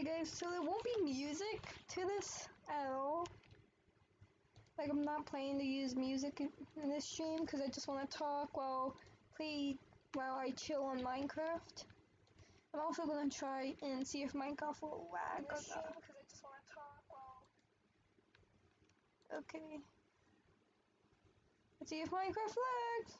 Hey guys, so there won't be music to this at all. Like I'm not planning to use music in, this stream because I just want to talk while play while I chill on Minecraft. I'm also gonna try and see if Minecraft will lag or not I just talk while. Okay. Let's see if Minecraft lags.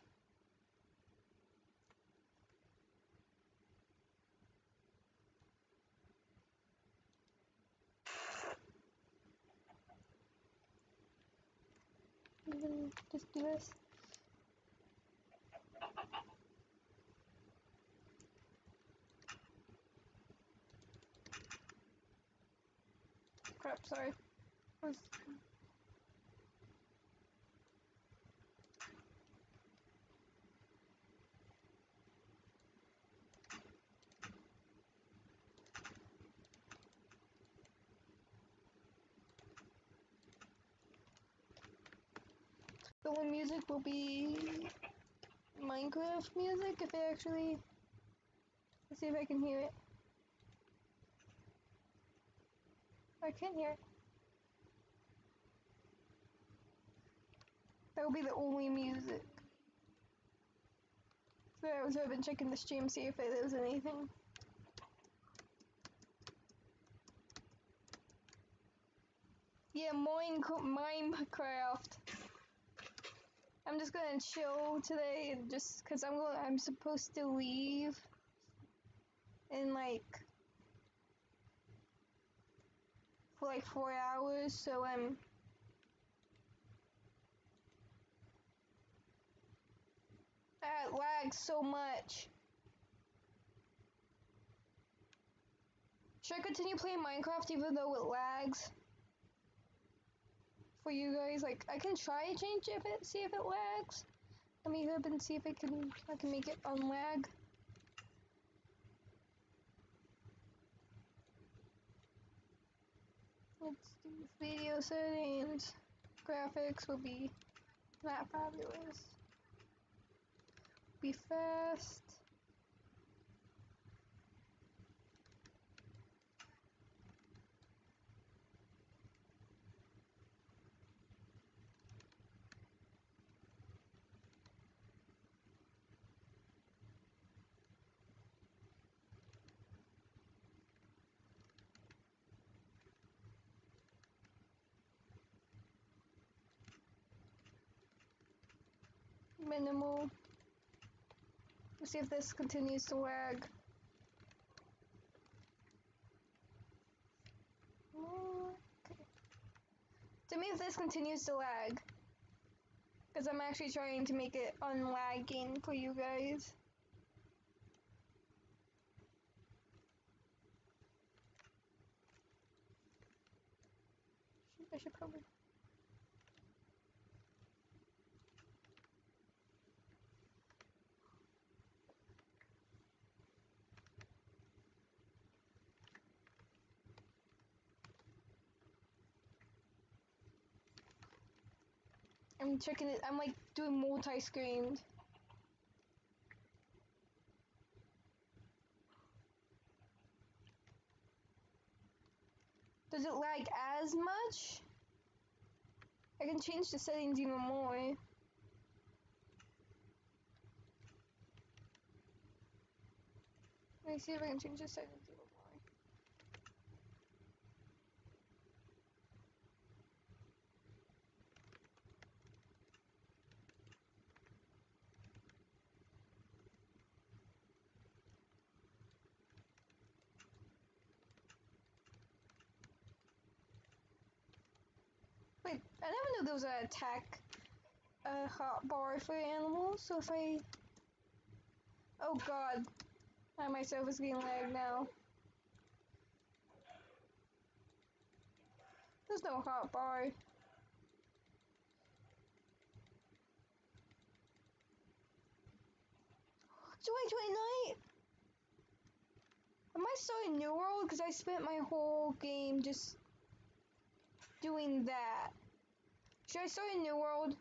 I'm gonna just do this. Crap, sorry. Was- The only music will be Minecraft music if they actually. Let's see if I can hear it. I can't hear it. That will be the only music. So I was been checking the stream, see if there was anything. Yeah, Mine Minecraft. I'm just gonna chill today just cause I'm going I'm supposed to leave in like for like four hours, so I'm that lags so much. Should I continue playing Minecraft even though it lags? For you guys, like I can try change if it see if it lags. Let me up and see if I can I can make it unlag. Let's do video settings. Graphics will be not fabulous. Be fast. Minimal. Let's see if this continues to lag. Okay. To me, if this continues to lag, because I'm actually trying to make it unlagging for you guys. I should probably. I'm checking it. I'm like doing multi-screened. Does it lag as much? I can change the settings even more. Let me see if I can change the settings even more. Wait, I never knew there was an attack uh, hot bar for animals. So if I, oh god, I myself is getting lagged now. There's no hot bar. So wait, wait, night. Am I starting New World? Because I spent my whole game just doing that. Should I start a new world?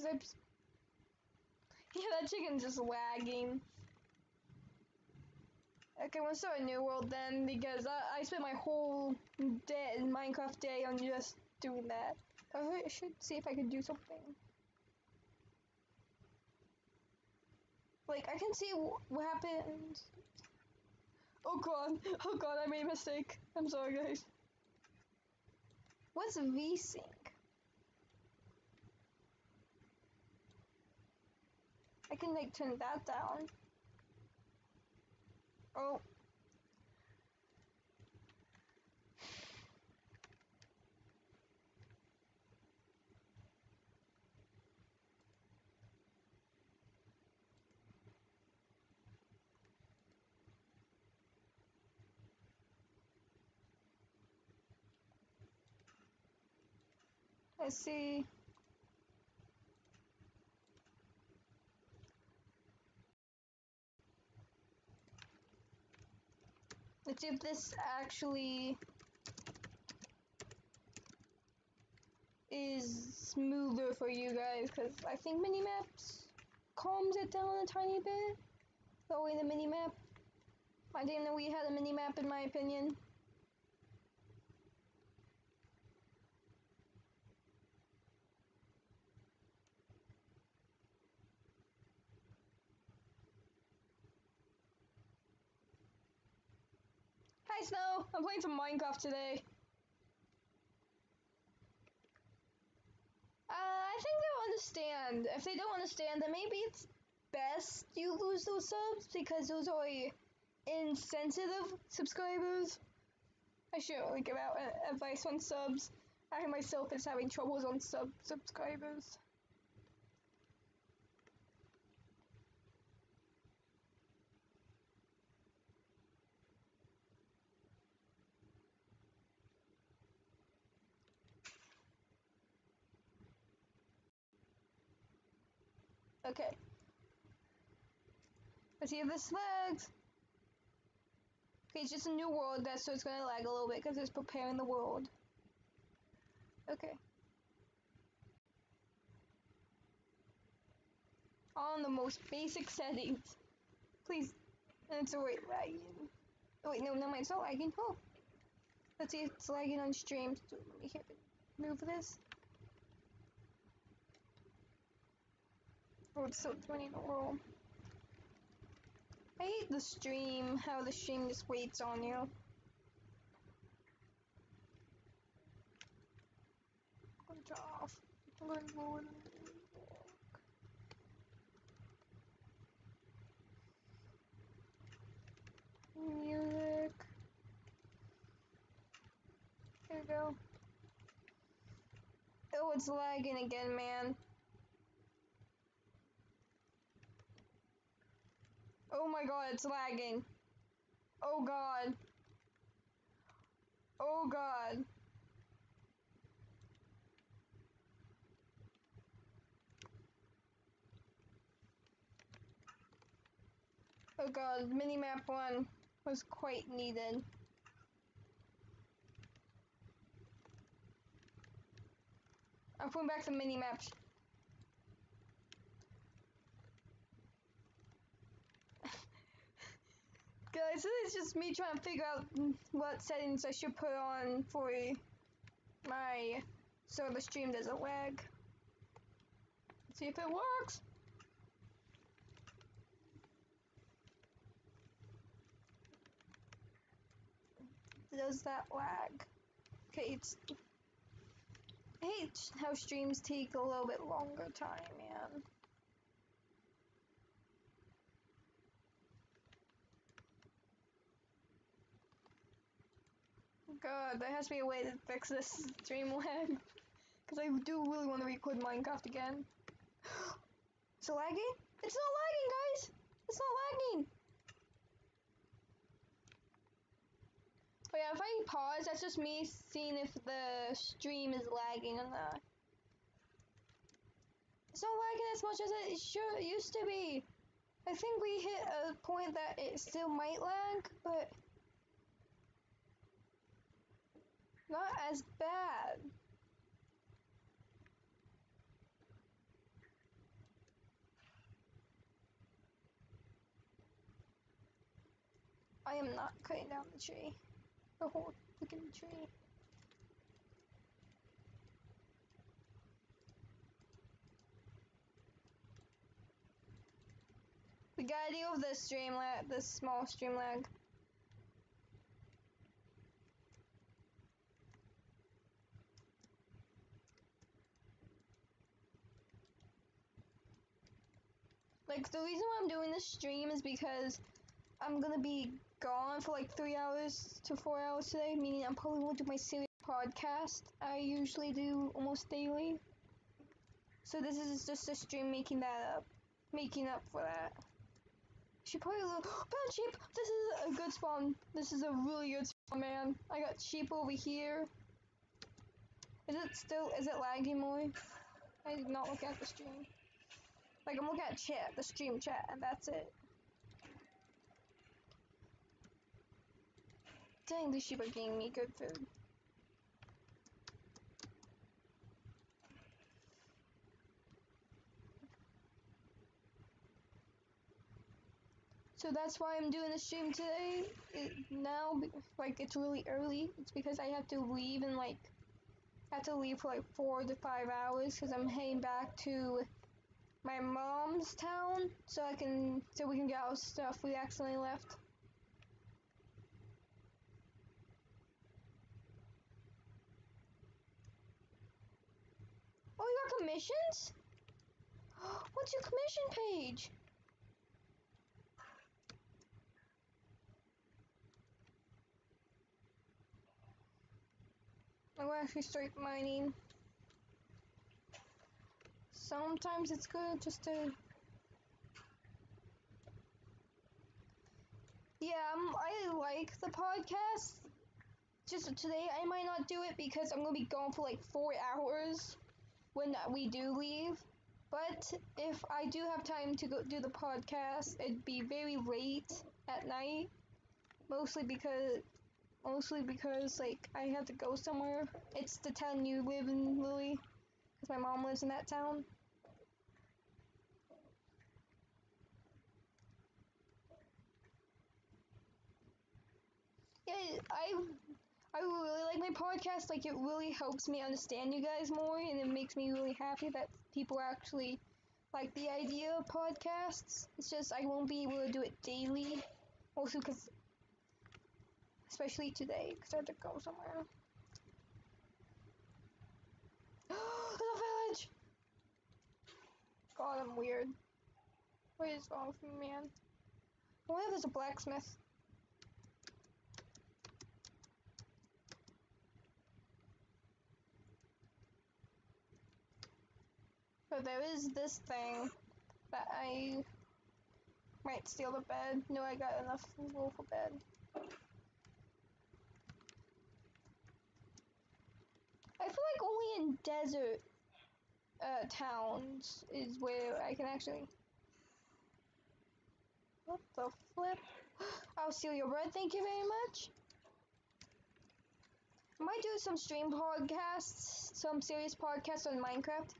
Zips. Yeah, that chicken's just wagging. Okay, we'll start a new world then, because I, I spent my whole day Minecraft day on just doing that. I should see if I could do something. Like, I can see what happened. Oh god, oh god, I made a mistake. I'm sorry, guys. What's VSync? I can like turn that down. Oh. Let's see. Let's see if this actually is smoother for you guys, because I think Minimaps calms it down a tiny bit. The way the Minimap. I didn't know we had a Minimap in my opinion. Hi Snow! I'm playing some Minecraft today. Uh, I think they'll understand. If they don't understand, then maybe it's best you lose those subs because those are insensitive subscribers. I shouldn't really give out advice on subs. I myself is having troubles on sub subscribers. Okay. Let's see if this lags. Okay, it's just a new world, that so it's gonna lag a little bit because it's preparing the world. Okay. On the most basic settings. Please. It's alright lagging. Oh wait, no, no, it's not lagging. Oh. Let's see if it's lagging on stream. Let me move this. It's still 20 in a row. I hate the stream, how the stream just waits on you. Going off. I'm going to Music. Here we go. Oh, it's lagging again, man. Oh my god, it's lagging. Oh god. Oh god. Oh god, minimap 1 was quite needed. I'm putting back the minimaps. Guys, so it's just me trying to figure out what settings I should put on for my so the stream doesn't lag. Let's see if it works. Does that lag? Okay, it's I hate how streams take a little bit longer time, man. God, there has to be a way to fix this stream lag. Because I do really want to record Minecraft again. Is it lagging? It's not lagging, guys! It's not lagging! But yeah, if I pause, that's just me seeing if the stream is lagging or not. It's not lagging as much as it sure used to be. I think we hit a point that it still might lag, but Not as bad. I am not cutting down the tree. The whole freaking tree. We gotta deal with this stream lag, this small stream lag. Like, the reason why I'm doing this stream is because I'm gonna be gone for like three hours to four hours today, meaning I'm probably gonna do my serious podcast I usually do almost daily. So this is just a stream making that up, making up for that. She probably look, found sheep! This is a good spawn. This is a really good spawn, man. I got sheep over here. Is it still, is it lagging more? I did not look at the stream. Like, I'm looking at chat, the stream chat, and that's it. Dang, these sheep are giving me good food. So that's why I'm doing the stream today. It, now, like, it's really early. It's because I have to leave and, like, I have to leave for, like, four to five hours because I'm heading back to my mom's town so I can, so we can get our stuff we accidentally left. Oh, you got commissions? What's your commission page? I'm gonna actually start mining. Sometimes it's good just to. Yeah, um, I like the podcast. Just today, I might not do it because I'm gonna be gone for like four hours when we do leave. But if I do have time to go do the podcast, it'd be very late at night. Mostly because Mostly because, like, I have to go somewhere. It's the town you live in, Lily. Because my mom lives in that town. I I really like my podcast. Like, it really helps me understand you guys more, and it makes me really happy that people actually like the idea of podcasts. It's just I won't be able to do it daily, also because Especially today, because I had to go somewhere. A village! God, I'm weird. What is wrong with me, man? I wonder if there's a blacksmith. But there is this thing that I might steal the bed. No, I got enough wool for bed. I feel like only in desert uh, towns is where I can actually. What the flip? I'll steal your bread, thank you very much. I might do some stream podcasts, some serious podcasts on Minecraft.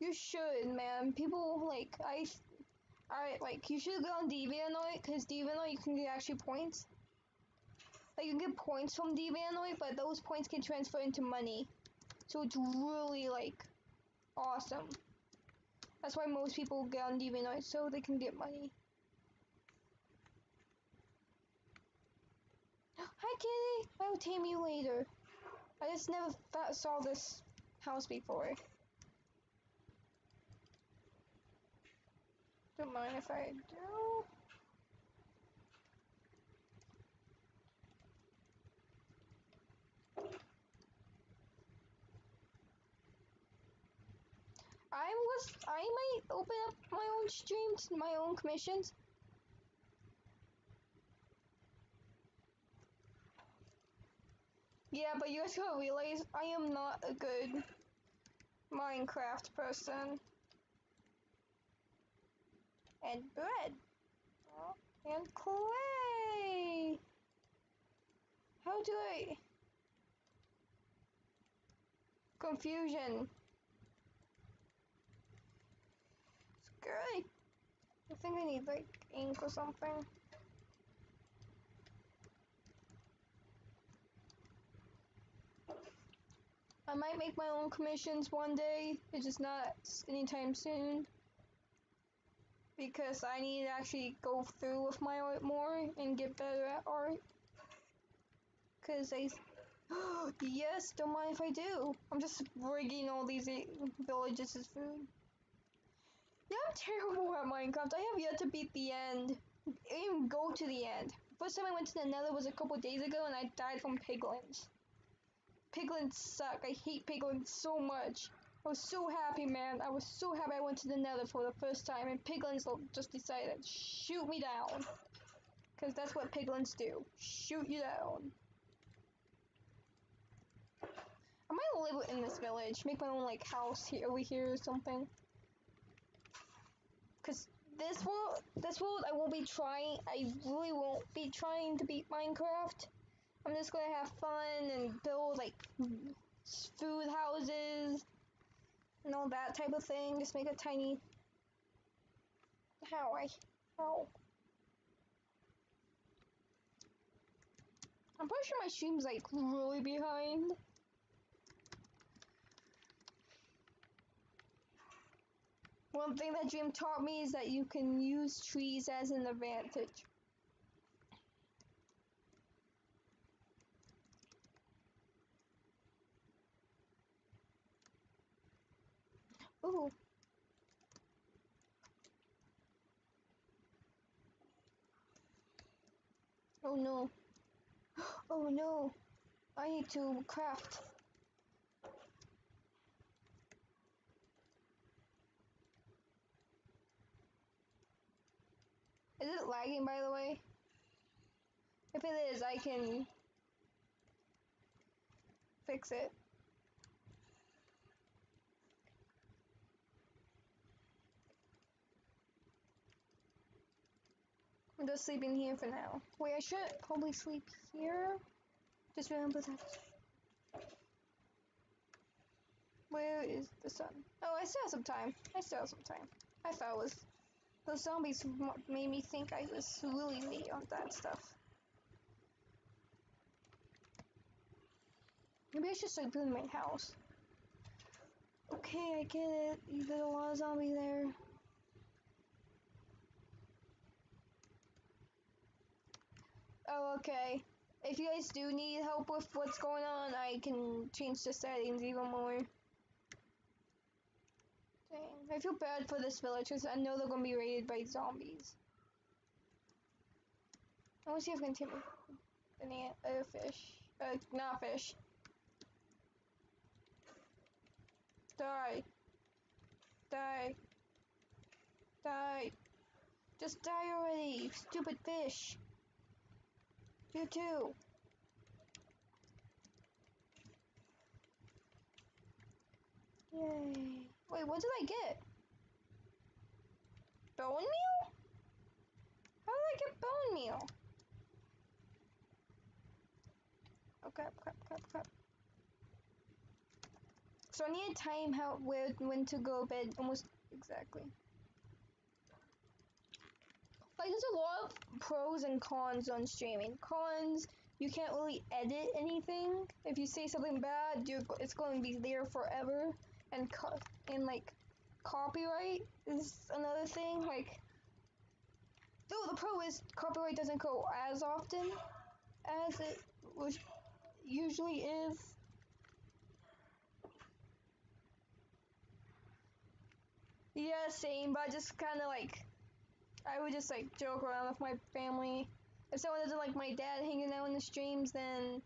You should, man. People like I, I like you should go on DeviantArt because DeviantArt you can get actually points. Like you get points from DeviantArt, but those points can transfer into money. So it's really like awesome. That's why most people get on DeviantArt, so they can get money. Hi kitty! I will tame you later. I just never saw this house before. Don't mind if I do. I was I might open up my own streams, my own commissions. Yeah, but you guys gotta realize I am not a good Minecraft person. And bread. And clay. How do I... Confusion. Great. I think I need like ink or something. I might make my own commissions one day, it's just not anytime soon. Because I need to actually go through with my art more and get better at art. Cause I, yes, don't mind if I do. I'm just rigging all these villages as food. Yeah, I'm terrible at Minecraft. I have yet to beat the end. Even go to the end. First time I went to the nether was a couple days ago and I died from piglins. Piglins suck. I hate piglins so much. I was so happy, man. I was so happy I went to the nether for the first time and piglins just decided to shoot me down. Because that's what piglins do. Shoot you down. I might live in this village. Make my own, like, house here, over here or something. Because this world, this world I won't be trying, I really won't be trying to beat Minecraft. I'm just gonna have fun and build like food houses and all that type of thing. Just make a tiny. How I how. Oh. I'm pretty sure my stream's like really behind. One thing that Dream taught me is that you can use trees as an advantage. Ooh. Oh no. Oh no. I need to craft. Is it lagging by the way? If it is, I can fix it. I'm just sleeping here for now. Wait, I should probably sleep here. Just remember that. Where is the sun? Oh, I still have some time. I still have some time. I thought it was... Those zombies made me think I was really late on that stuff. Maybe I should start building my house. Okay, I get it. There's a lot of zombies there. Oh, okay. If you guys do need help with what's going on, I can change the settings even more. Dang, I feel bad for this village because I know they're going to be raided by zombies. I want to see if I can take any other fish. Uh, not fish. Die. Die. Die. Just die already, stupid fish. You too. Yay. Wait, what did I get? Bone meal? How did I get bone meal? Oh crap, crap, crap, crap. So I need to time how where when to go bed almost exactly. Like there's a lot of pros and cons on streaming. Cons, you can't really edit anything. If you say something bad, you it's going to be there forever. And co and like copyright is another thing. Like, though the pro is copyright doesn't go as often as it usually is. Yeah, same, but just kind of like I would just like joke around with my family. If someone doesn't like my dad hanging out in the streams, then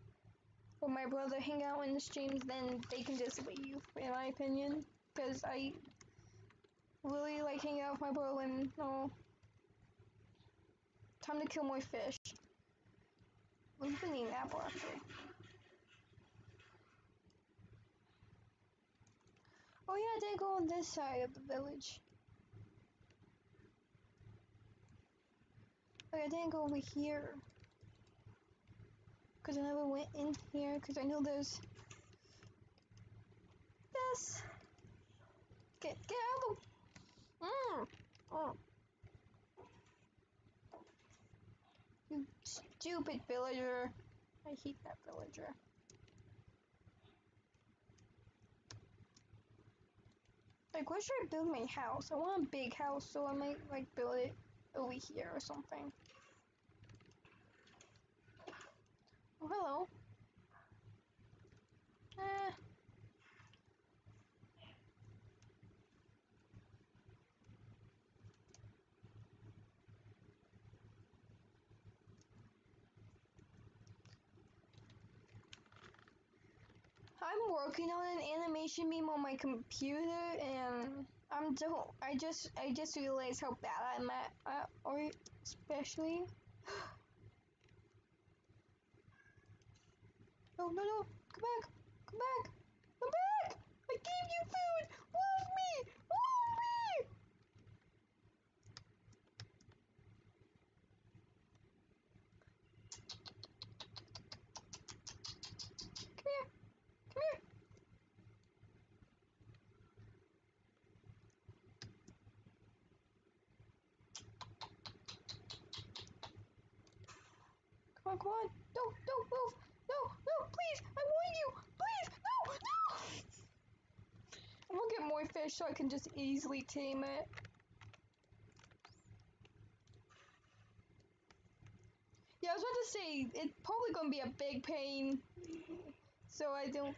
or my brother hang out in the streams, then they can just leave, in my opinion. Because I really like hanging out with my brother and no. Time to kill more fish. We've been eating apple actually. Oh yeah, did go on this side of the village. Wait, I didn't go over here. Because I never went in here, because I know there's... Yes. Get, get out of the... Mm. Oh. You stupid villager. I hate that villager. Like, where should I build my house? I want a big house, so I might, like, build it over here or something. Oh, hello. Eh. I'm working on an animation meme on my computer, and I'm don't. I just I just realized how bad I'm at, uh, or especially. No no! Come back! Come back! I gave you food! Love me! Love me! Come here! Come here! Come on, come on! Don't, don't move! No, no, please! I want you! Please! No, no! I'm gonna so I can just easily tame it. Yeah, I was about to say, it's probably gonna be a big pain. So I don't...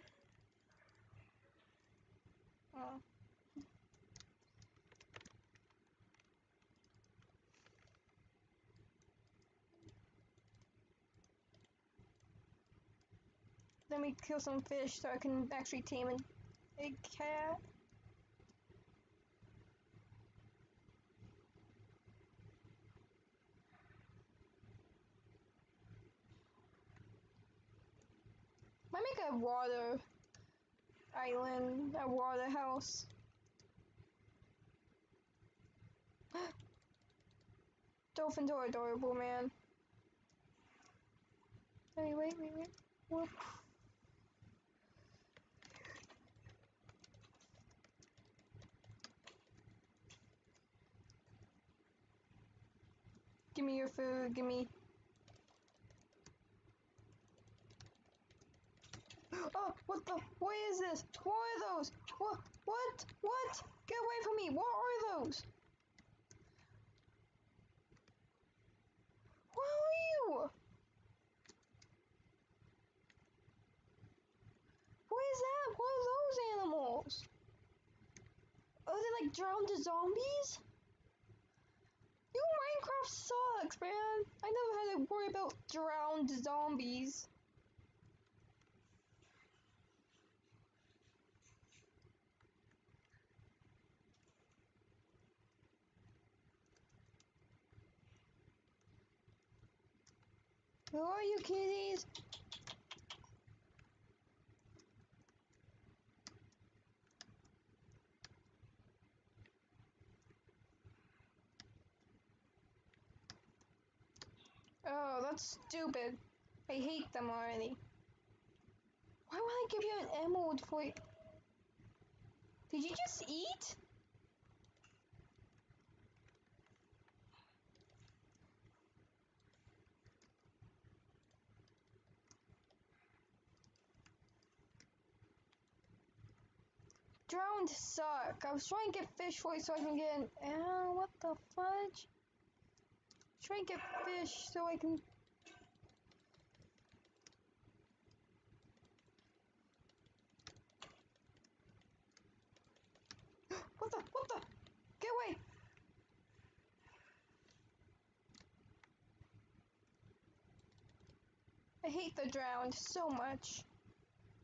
Oh. Let me kill some fish so I can actually tame a cat. Might make a water island, a water house. Dolphins are adorable, man. Wait, wait, wait, wait. Whoop. Give me your food, give me... Oh, what the? What is this? What are those? What? What? What? Get away from me! What are those? What are you? What is that? What are those animals? Are they like drowned zombies? Yo, Minecraft sucks, man. I never had to worry about drowned zombies. Who are you, kitties? Oh, that's stupid. I hate them already. Why would I give you an emerald for y- Did you just eat? Drowned suck. I was trying to get fish for you so I can get. Oh, what the fudge? Try and get fish so I can. What the? What the? Get away! I hate the drowned so much.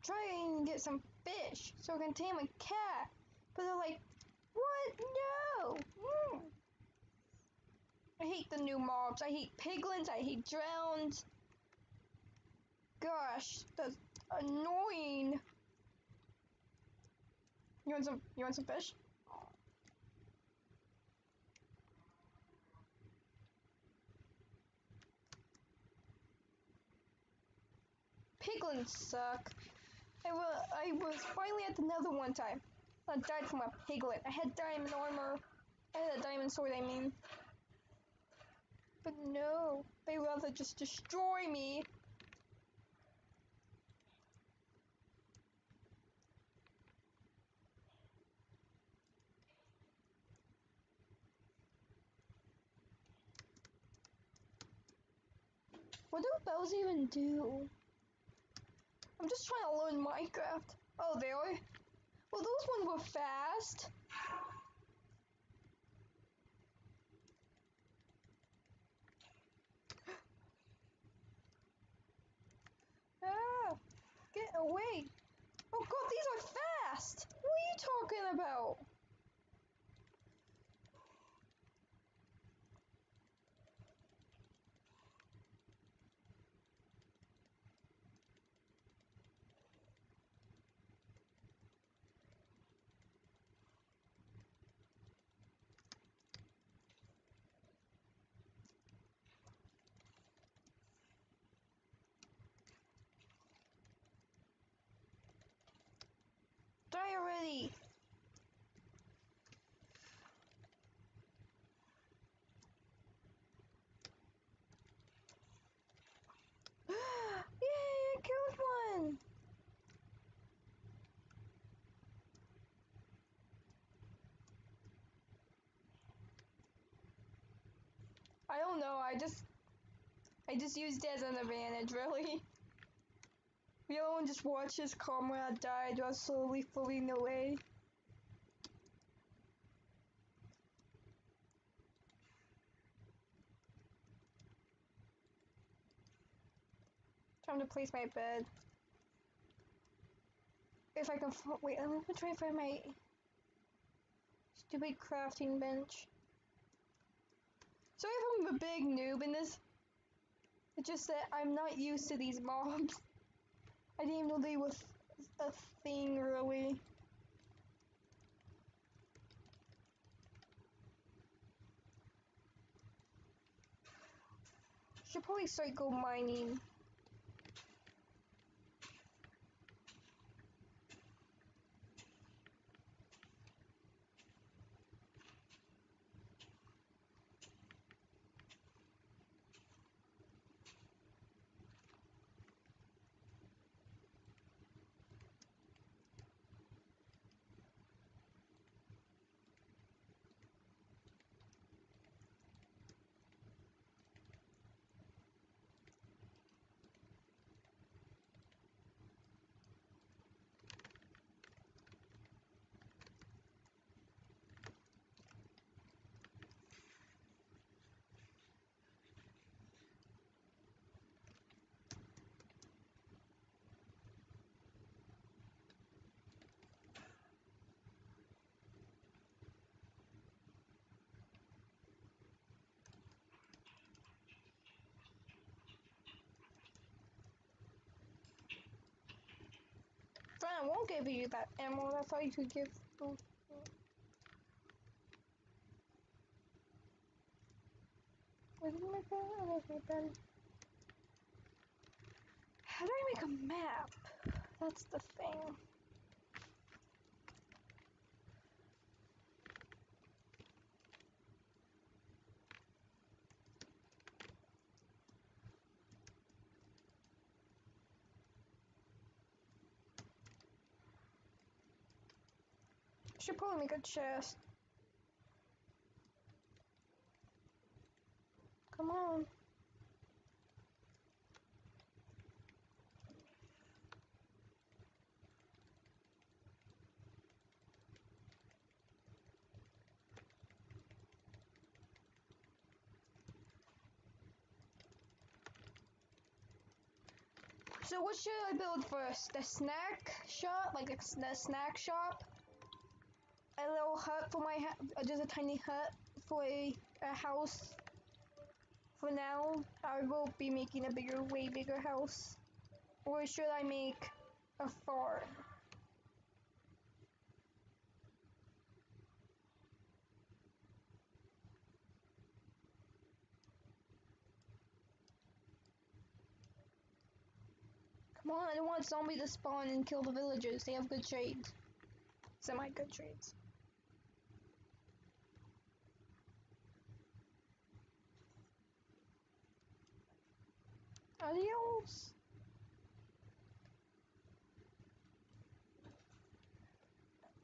Try and get some fish so I can tame a cat. But they're like, what? No! Mm. I hate the new mobs. I hate piglins. I hate drowned. Gosh, that's annoying. You want some? You want some fish? Piglins suck. I was, I was finally at the nether one time. I died from a piglet. I had diamond armor. I had a diamond sword, I mean. But no. They rather just destroy me. What do bells even do? I'm just trying to learn Minecraft. Oh, they are? Well, those ones were fast. Ah, get away. Oh god, these are fast. What are you talking about? Die already! Yay, I killed one! I don't know, I just I just used it as an advantage, really. One just watched his comrade die while slowly floating away. Time to place my bed. If I can wait, I'm gonna try to find my stupid crafting bench. Sorry if I'm a big noob in this. It's just that I'm not used to these mobs. I didn't even know they was a thing, really. Should probably start gold mining. I won't give you that emerald. That's all you could give. pen. How do I make a map? That's the thing. Probably make a chest. Come on. So what should I build first? The snack shop, like the snack shop, a little hut for my just a tiny hut for a, a house. For now, I will be making a bigger, way bigger house. Or should I make a farm? Come on, I don't want zombies to spawn and kill the villagers. They have good trades. Semi good trades. Adios.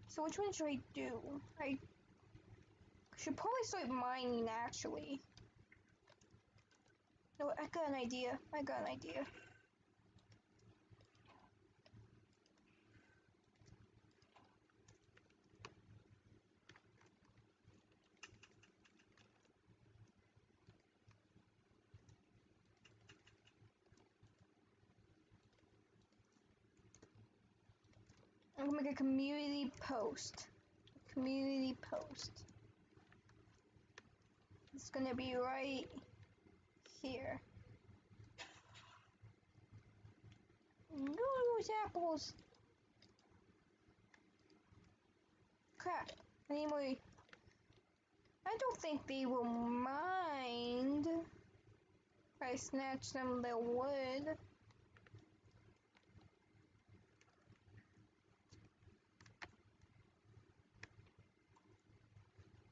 So which one should I do? I should probably start mining actually. No, I got an idea. I got an idea. Gonna make a community post. Community post. It's gonna be right here. Those apples. Crap. More. I don't think they will mind if I snatch them the wood.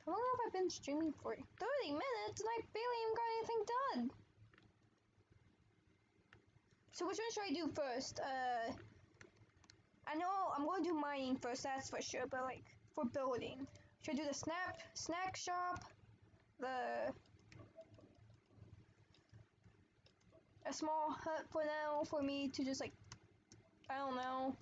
How long have I been streaming for? 30 minutes and I barely even got anything done. So which one should I do first? Uh, I know I'm going to do mining first, that's for sure, but like, for building. Should I do the snap, snack shop, the, a small hut for now for me to just like, I don't know,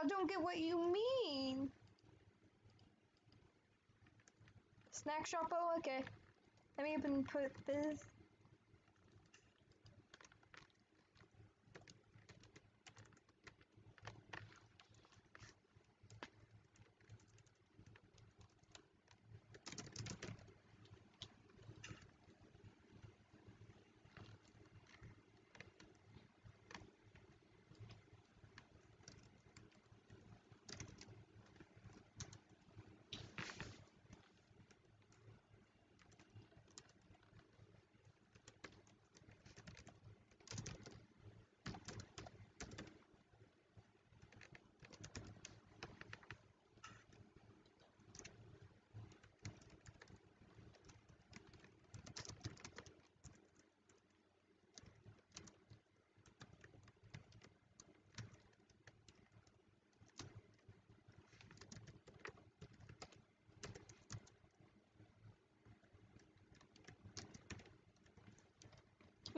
I don't get what you mean. Snack shop, oh, okay. Let me even put this.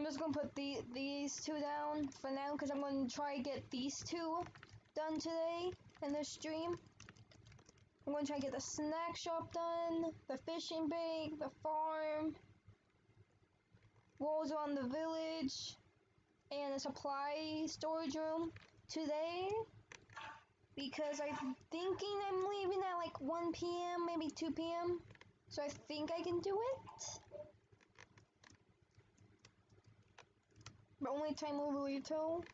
I'm just gonna put the, these two down for now because I'm gonna try to get these two done today in this stream. I'm gonna try to get the snack shop done, the fishing bank, the farm, walls around the village, and the supply storage room today because I'm thinking I'm leaving at like 1 p.m., maybe 2 p.m. So I think I can do it. But only time will you tell.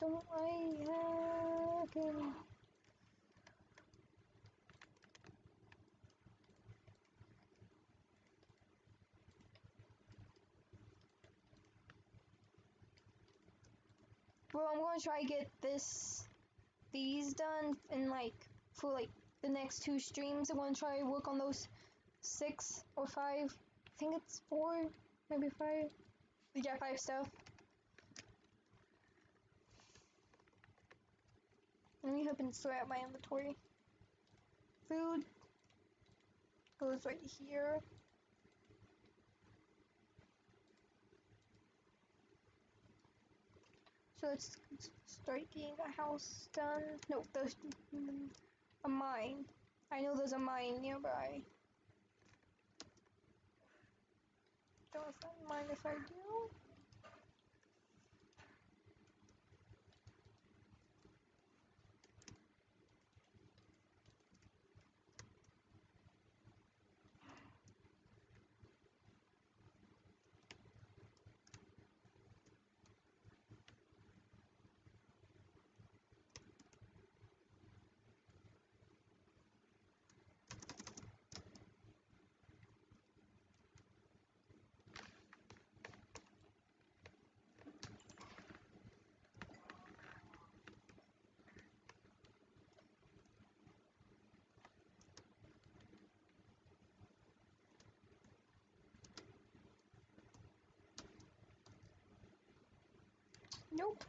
Don't I have him? Bro, I'm gonna try to get this these done in like for like the next two streams. I'm gonna try work on those six or five. I think it's four, maybe five. Yeah, five stuff. Let me open sort out my inventory. Food goes right here. So let's start getting a house done. No, there's mm, a mine. I know there's a mine nearby. Don't mind if I do. Nope.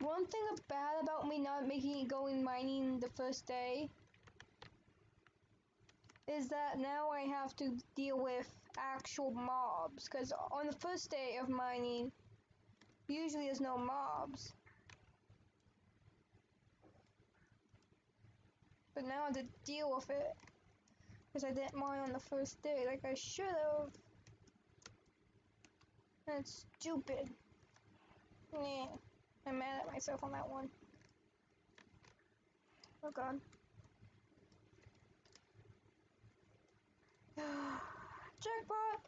One thing bad about me not making it going mining the first day is that now I have to deal with actual mobs because on the first day of mining usually there's no mobs. But now I have to deal with it because I didn't mine on the first day like I should have. That's stupid. Yeah. I'm mad at myself on that one. Oh god. Jackpot!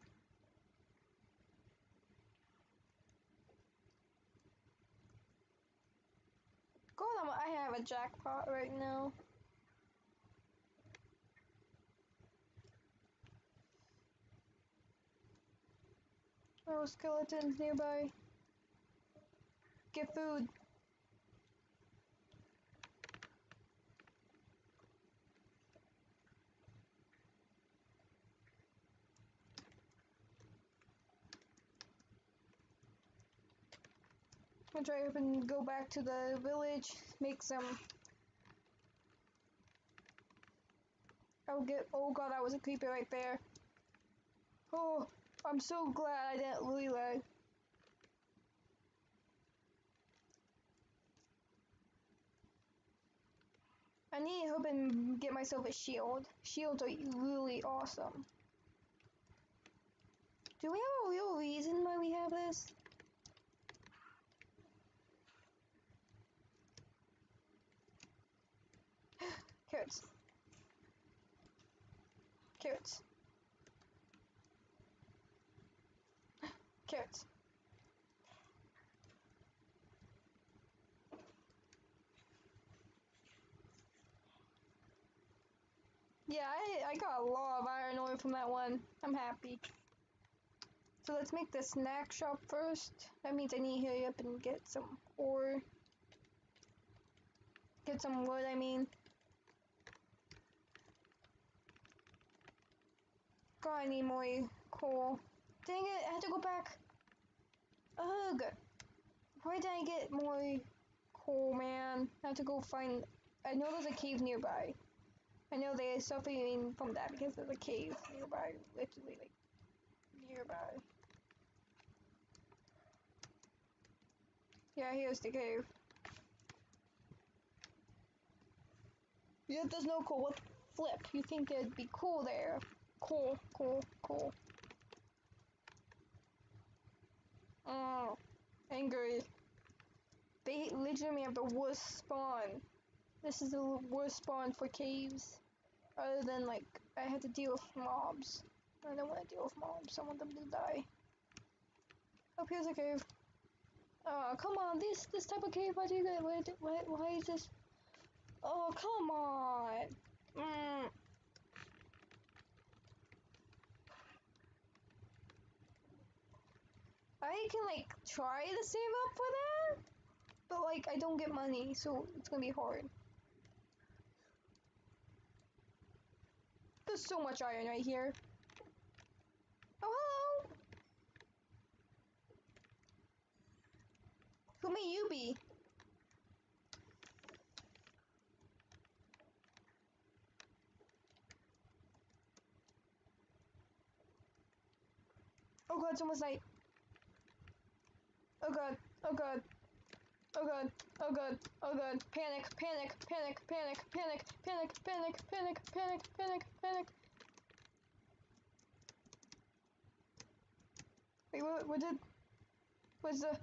God, I have a jackpot right now. Oh, skeletons nearby. Get food. I'm gonna try up and go back to the village, make some. I'll get. Oh god, that was a creeper right there. Oh, I'm so glad I didn't reload. I need to help and get myself a shield. Shields are really awesome. Do we have a real reason why we have this? Carrots. Carrots. Carrots. Yeah, I, I got a lot of iron ore from that one. I'm happy. So let's make the snack shop first. That means I need to hurry up and get some ore. Get some wood, I mean. God, I need more coal. Dang it, I had to go back. Ugh. Why did I get more coal, man? I have to go find... I know there's a cave nearby. I know they're suffering from that because there's a cave nearby, literally like nearby. Yeah, here's the cave. Yeah, there's no coal. What flip? You think it'd be cool there? Cool, cool, cool. Oh, angry. They literally have the worst spawn. This is the worst spawn for caves. Other than like, I had to deal with mobs. I don't want to deal with mobs, I want them to die. Oh, here's a cave. Oh, come on, this this type of cave, why do you get, why, why, why is this? Oh, come on. Mm. I can like try to save up for that, but like I don't get money, so it's gonna be hard. There's so much iron right here. Oh, hello! Who may you be? Oh god, it's almost night. Oh god, oh god. Oh god, oh god, oh god. Panic, panic, panic, panic, panic, panic, panic, panic, panic, panic, panic. Wait, what, what did... Where's the...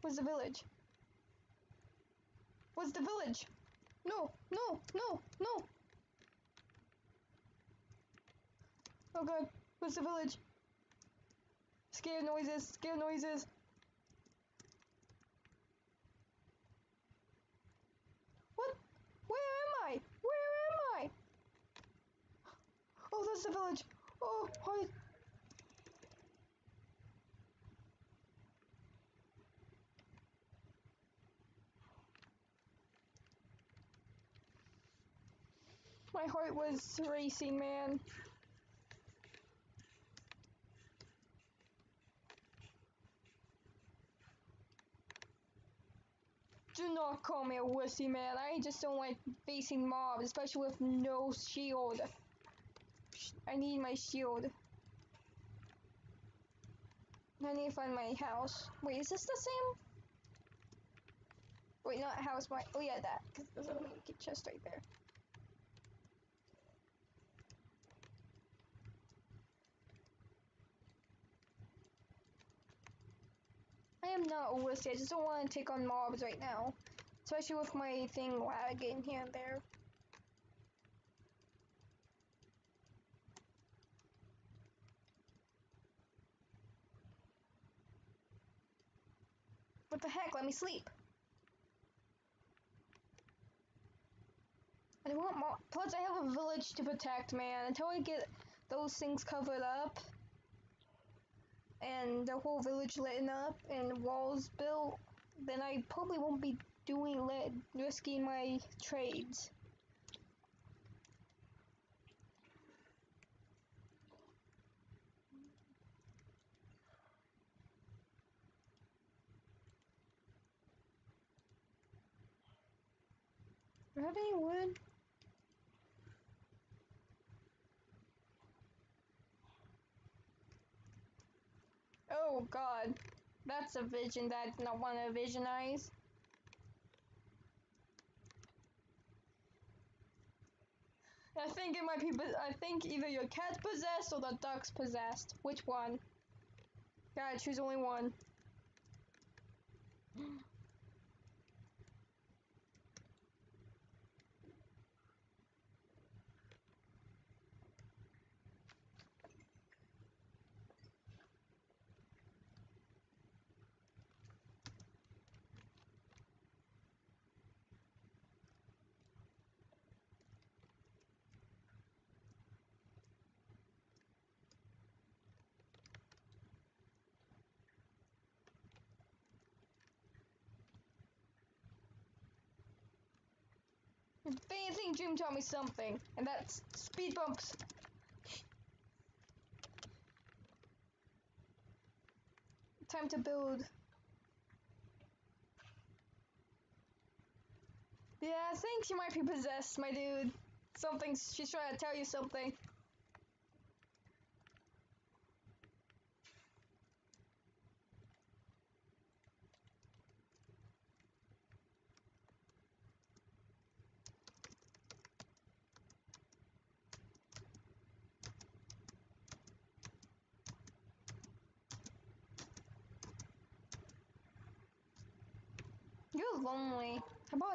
Where's the village? Where's the village? No, no, no, no! Oh god, where's the village? Scare noises, scare noises. What? Where am I? Where am I? Oh, that's the village. Oh. My heart was racing, man. Do not call me a wussy, man. I just don't like facing mobs, especially with no shield. I need my shield. I need to find my house. Wait, is this the same? Wait, not house, my- oh yeah, that, because there's a chest right there. I am not wussy, I just don't want to take on mobs right now. Especially with my thing lagging here and there. What the heck? Let me sleep. I want more. Plus, I have a village to protect, man. Until I get those things covered up and the whole village lit up and walls built, then I probably won't be doing risking my trades. Do I have any wood? Oh god. That's a vision that I do not want to visionize. I think it might be, I think either your cat's possessed or the duck's possessed. Which one? Gotta choose only one. Fancy Dream taught me something, and that's speed bumps. Time to build. Yeah, I think she might be possessed, my dude. Something, she's trying to tell you something.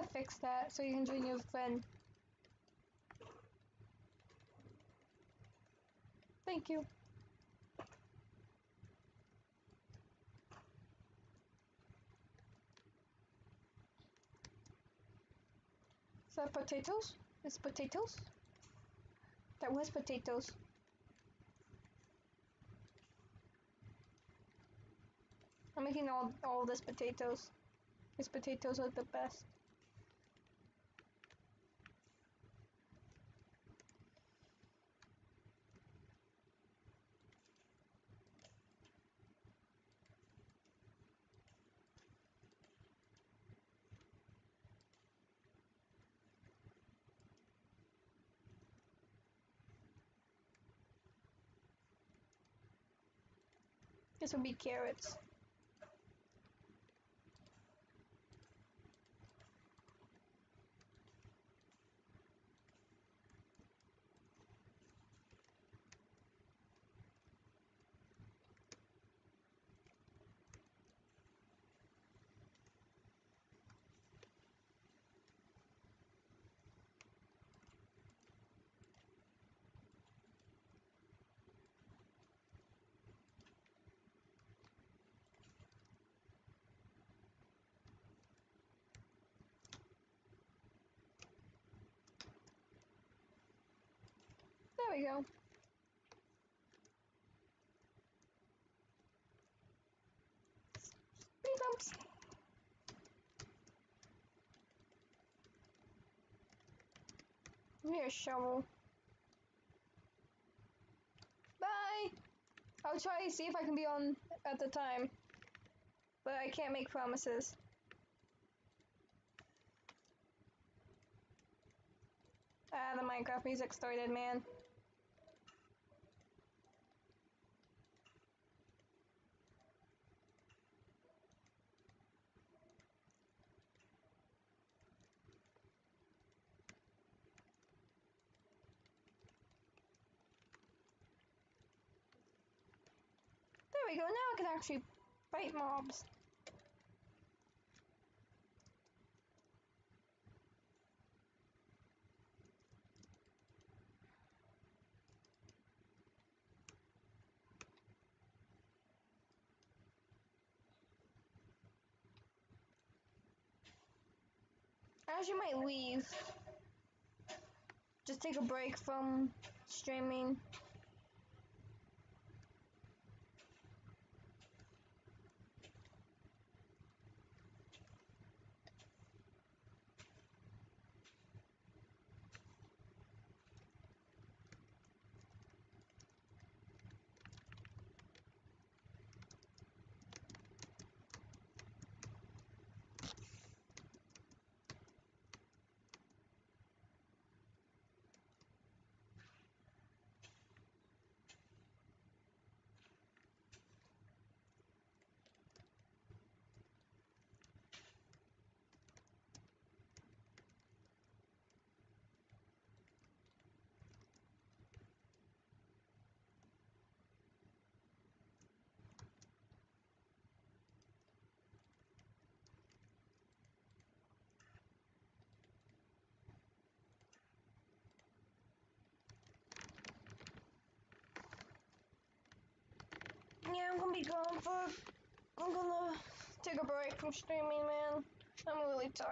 I fix that so you can join your friend? Thank you. Is that potatoes? It's potatoes? That was potatoes. I'm making all all this potatoes. These potatoes are the best. This would be carrots. There we go. Speed bumps. Give a shovel. Bye! I'll try to see if I can be on at the time. But I can't make promises. Ah, the Minecraft music started, man. There we go, now I can actually fight mobs. I actually might leave. Just take a break from streaming. Yeah, I'm gonna be gone for. I'm gonna uh, take a break from streaming, man. I'm really tired.